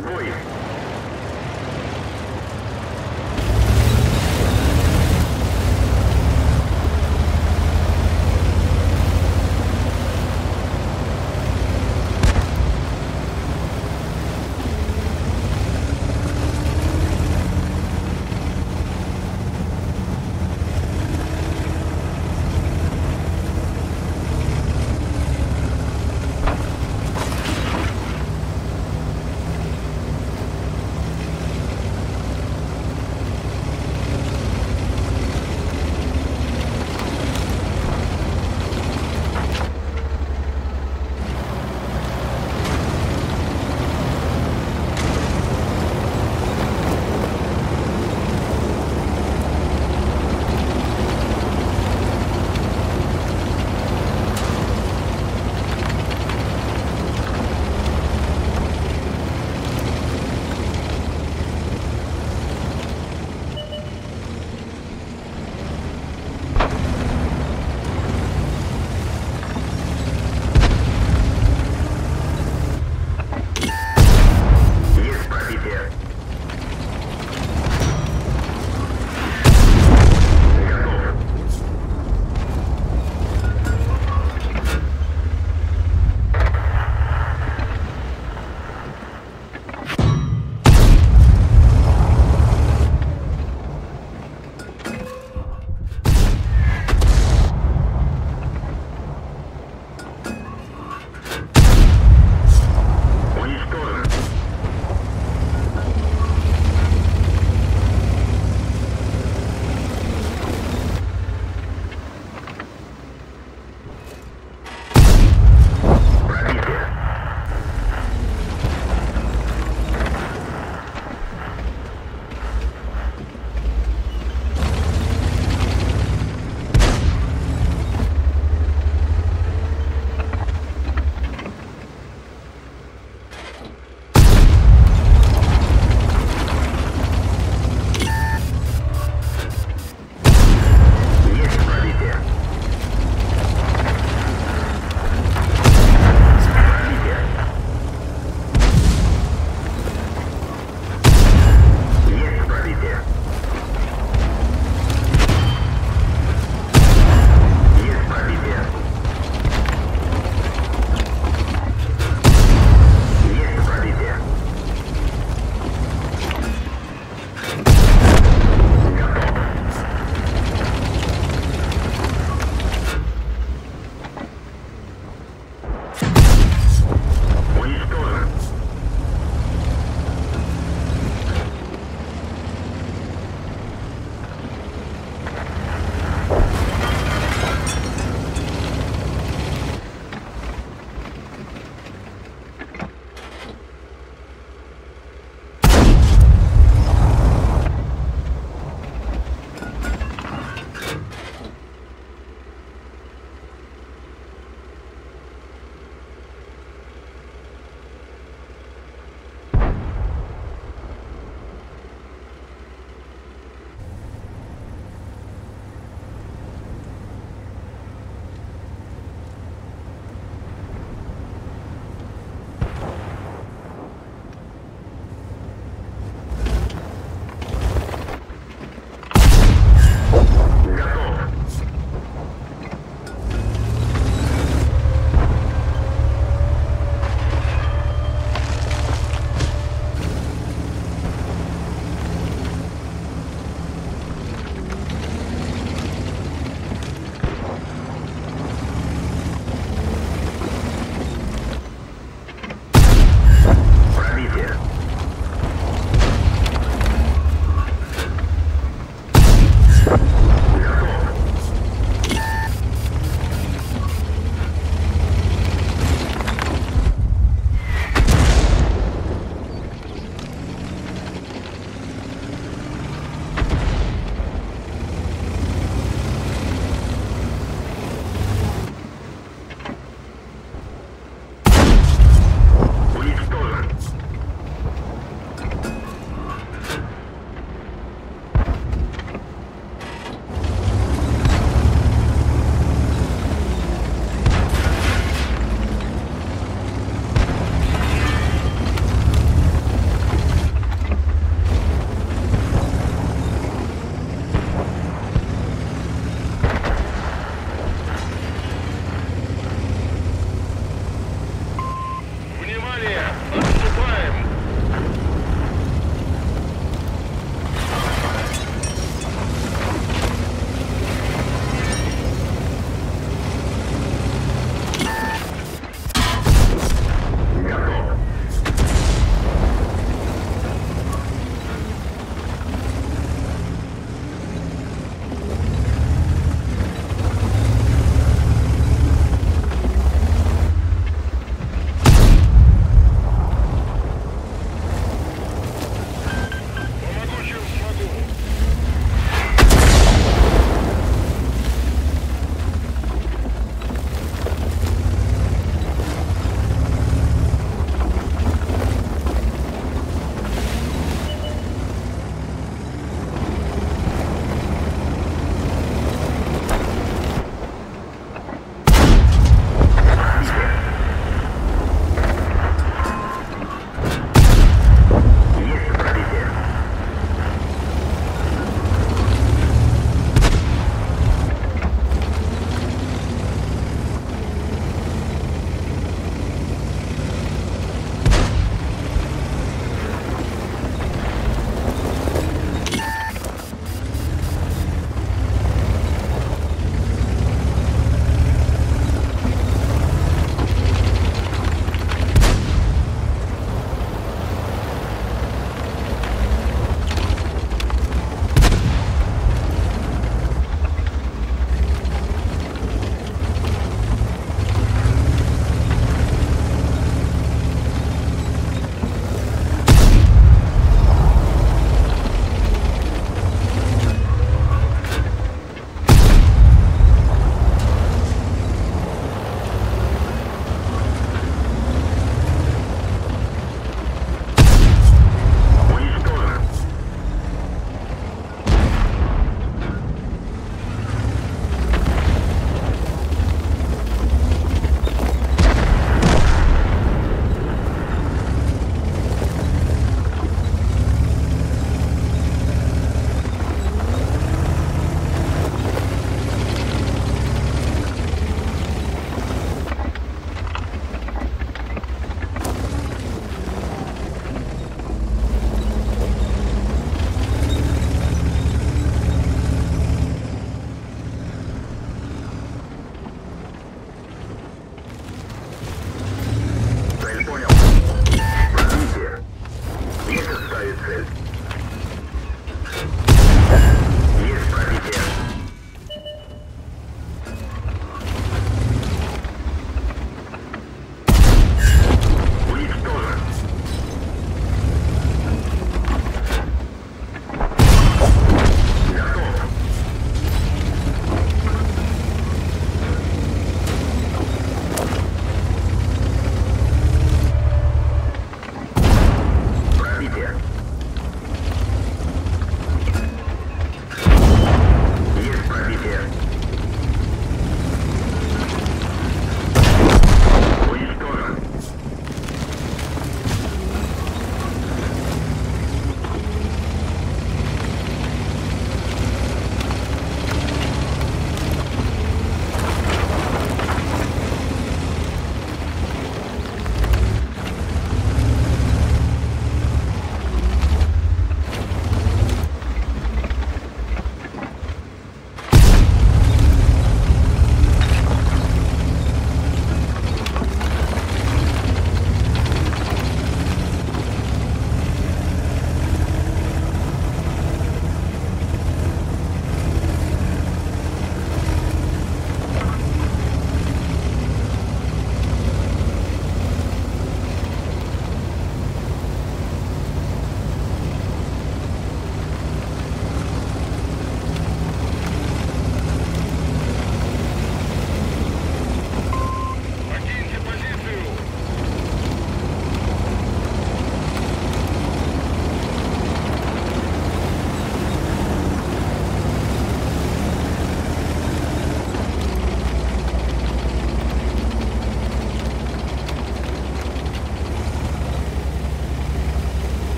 voice.